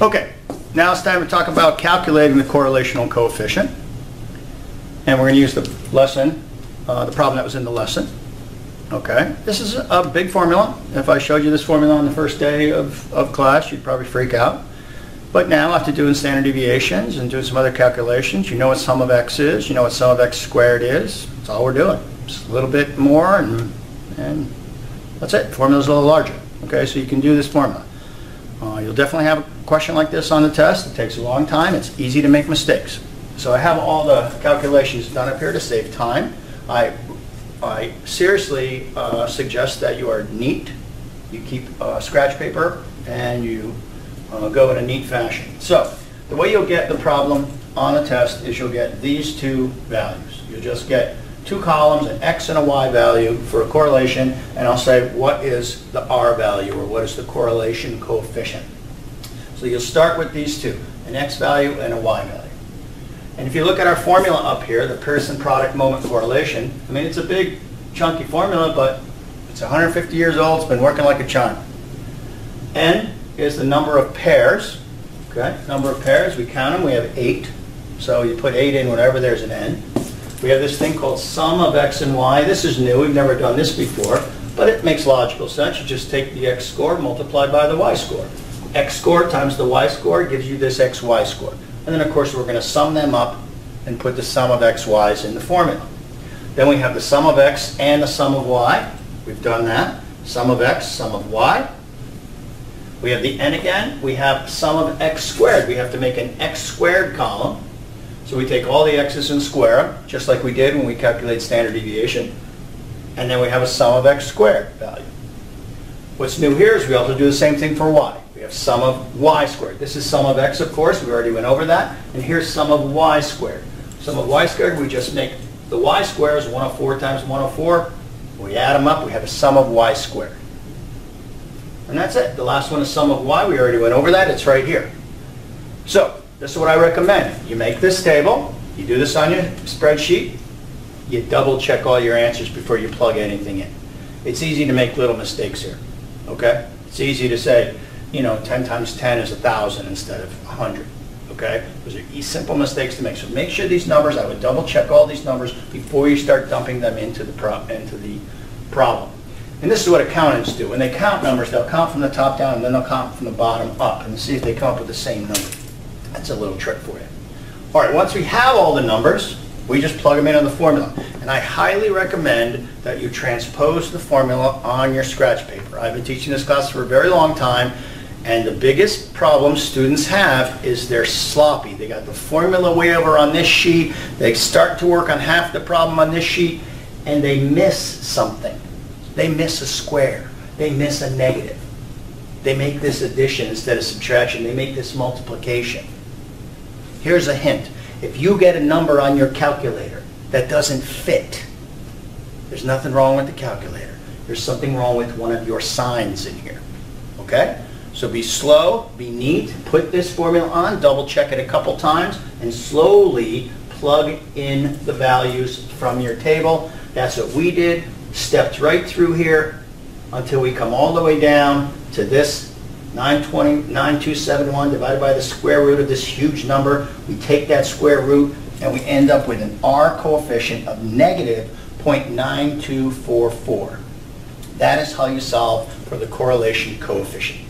Okay, now it's time to talk about calculating the correlational coefficient. And we're going to use the lesson, uh, the problem that was in the lesson. Okay, this is a big formula. If I showed you this formula on the first day of, of class, you'd probably freak out. But now, after doing standard deviations and doing some other calculations, you know what sum of x is, you know what sum of x squared is. That's all we're doing. Just a little bit more, and, and that's it. Formula's a little larger. Okay, so you can do this formula. Uh, you'll definitely have a question like this on the test. It takes a long time. It's easy to make mistakes. So I have all the calculations done up here to save time. I, I seriously uh, suggest that you are neat. You keep uh, scratch paper and you uh, go in a neat fashion. So the way you'll get the problem on a test is you'll get these two values. You'll just get two columns, an x and a y value for a correlation, and I'll say what is the r value or what is the correlation coefficient. So you'll start with these two, an x value and a y value. And if you look at our formula up here, the Pearson product moment correlation, I mean, it's a big chunky formula, but it's 150 years old, it's been working like a charm. N is the number of pairs, okay? Number of pairs, we count them, we have eight. So you put eight in whenever there's an N. We have this thing called sum of x and y. This is new, we've never done this before, but it makes logical sense. You just take the x score multiplied by the y score. x score times the y score gives you this xy score. And then of course we're going to sum them up and put the sum of xy's in the formula. Then we have the sum of x and the sum of y. We've done that. Sum of x, sum of y. We have the n again. We have sum of x squared. We have to make an x squared column. So we take all the x's and square them, just like we did when we calculate standard deviation. And then we have a sum of x squared value. What's new here is we also do the same thing for y. We have sum of y squared. This is sum of x, of course. We already went over that. And here's sum of y squared. Sum of y squared, we just make the y squares 104 times 104. We add them up. We have a sum of y squared. And that's it. The last one is sum of y. We already went over that. It's right here. So this is what I recommend. You make this table. You do this on your spreadsheet. You double check all your answers before you plug anything in. It's easy to make little mistakes here. Okay? It's easy to say, you know, 10 times 10 is 1,000 instead of 100. Okay? Those are simple mistakes to make. So make sure these numbers, I would double check all these numbers before you start dumping them into the, pro into the problem. And this is what accountants do. When they count numbers, they'll count from the top down and then they'll count from the bottom up and see if they come up with the same number. That's a little trick for you. All right, once we have all the numbers, we just plug them in on the formula. And I highly recommend that you transpose the formula on your scratch paper. I've been teaching this class for a very long time, and the biggest problem students have is they're sloppy. They got the formula way over on this sheet, they start to work on half the problem on this sheet, and they miss something. They miss a square. They miss a negative. They make this addition instead of subtraction. They make this multiplication. Here's a hint. If you get a number on your calculator that doesn't fit, there's nothing wrong with the calculator. There's something wrong with one of your signs in here. Okay? So be slow, be neat, put this formula on, double check it a couple times, and slowly plug in the values from your table. That's what we did stepped right through here until we come all the way down to this 920, 9271 divided by the square root of this huge number. We take that square root and we end up with an R coefficient of negative 0.9244. That is how you solve for the correlation coefficient.